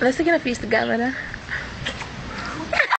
Let's get a piece together.